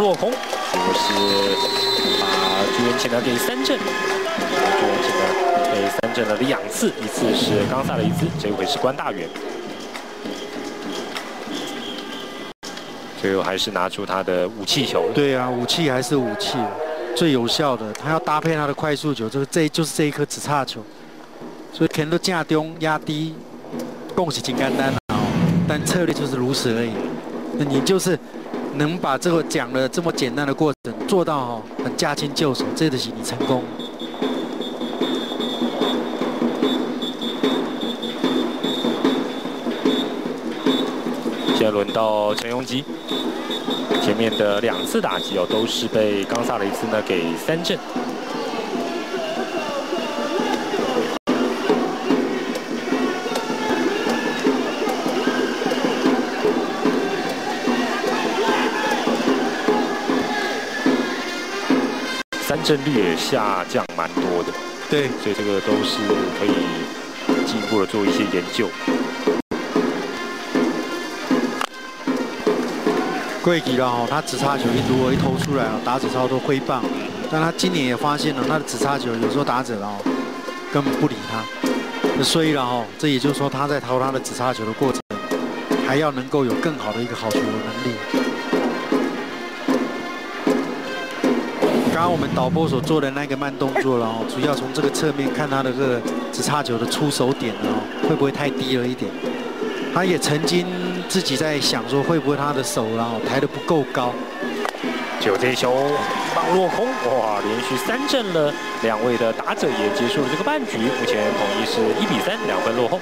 落空，就是把朱元庆呢给三振，朱元庆呢被三振了两次，一次是冈萨雷斯，这回是关大元。最后还是拿出他的武器球。对啊，武器还是武器，最有效的。他要搭配他的快速球，就是这就是这一颗直叉球。所以可能都架中压低，恭喜金刚丹啊！但策略就是如此而已。那你就是能把这个讲了这么简单的过程做到哦，很驾轻就熟，这就是你成功。现在轮到陈永基，前面的两次打击哦，都是被冈萨雷斯呢给三振。三振率也下降蛮多的，对，所以这个都是可以进一步的做一些研究。贵吉了哈，他直插球一如果一投出来了，打者超多挥棒，但他今年也发现了他的直插球有时候打者哦根本不理他，所以了哈，这也就是说他在投他的直插球的过程，还要能够有更好的一个好球的能力。刚刚我们导播所做的那个慢动作了哦，主要从这个侧面看他的这个直插球的出手点哦，会不会太低了一点？他也曾经自己在想说，会不会他的手然后抬得不够高？就这球棒落空，哇！连续三振了两位的打者，也结束了这个半局。目前统一是一比三，两分落后。